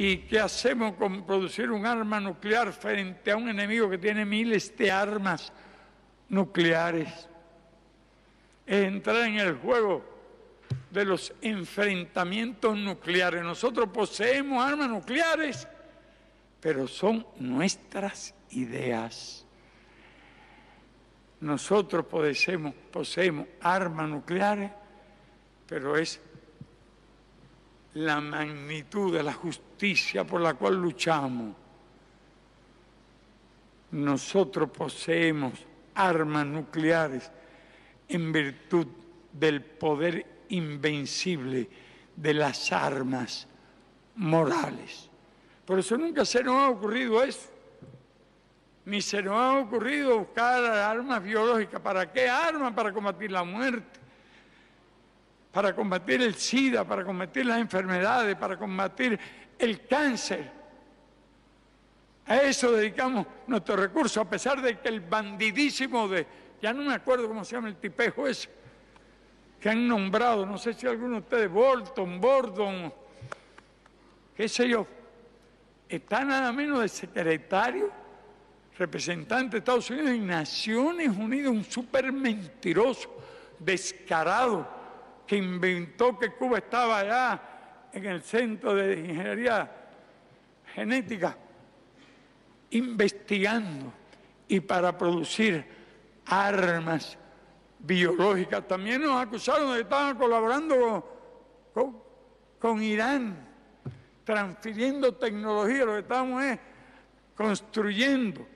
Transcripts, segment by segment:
¿Y qué hacemos con producir un arma nuclear frente a un enemigo que tiene miles de armas nucleares? Es entrar en el juego de los enfrentamientos nucleares. Nosotros poseemos armas nucleares, pero son nuestras ideas. Nosotros poseemos, poseemos armas nucleares, pero es la magnitud de la justicia por la cual luchamos. Nosotros poseemos armas nucleares en virtud del poder invencible de las armas morales. Por eso nunca se nos ha ocurrido eso. Ni se nos ha ocurrido buscar armas biológicas. ¿Para qué armas? Para combatir la muerte para combatir el SIDA, para combatir las enfermedades, para combatir el cáncer. A eso dedicamos nuestros recursos, a pesar de que el bandidísimo de, ya no me acuerdo cómo se llama el tipejo ese, que han nombrado, no sé si alguno de ustedes, Bolton, Bordon, qué sé yo, está nada menos de secretario, representante de Estados Unidos y Naciones Unidas, un súper mentiroso, descarado que inventó que Cuba estaba allá en el Centro de Ingeniería Genética, investigando y para producir armas biológicas. También nos acusaron de que estaban colaborando con, Irán, transfiriendo tecnología. Lo que estábamos es construyendo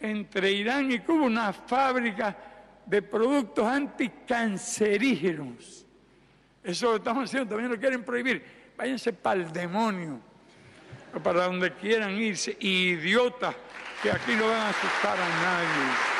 entre Irán y Cuba una fábrica de productos anticancerígenos. Eso lo estamos haciendo, también lo quieren prohibir. Váyanse para el demonio, para donde quieran irse, idiotas, que aquí no van a asustar a nadie.